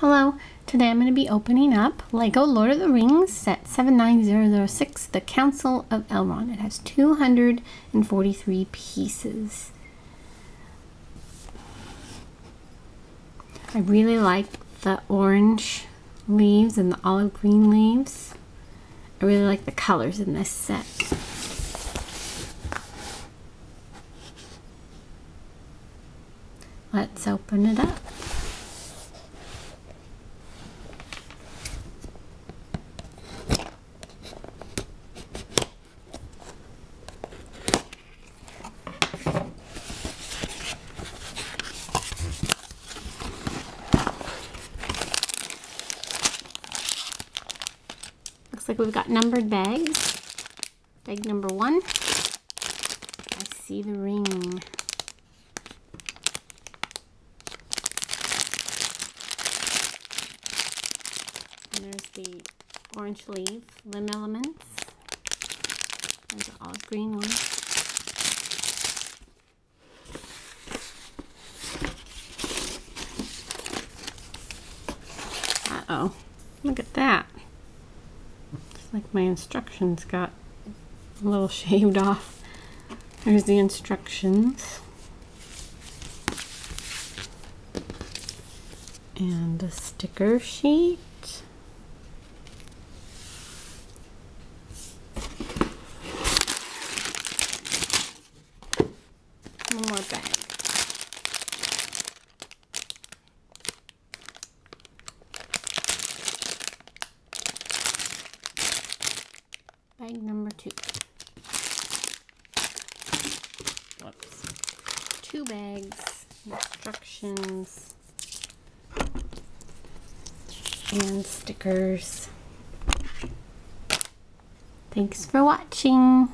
Hello, today I'm going to be opening up LEGO Lord of the Rings set 79006, The Council of Elrond. It has 243 pieces. I really like the orange leaves and the olive green leaves. I really like the colors in this set. Let's open it up. Looks like we've got numbered bags. Bag number one. I see the ring. And there's the orange leaf, limb elements. There's the olive green one. Uh-oh. Look at that. Like my instructions got a little shaved off. There's the instructions. And a sticker sheet. One more bag. Bag number two. Whoops. Two bags, instructions, and stickers. Thanks for watching.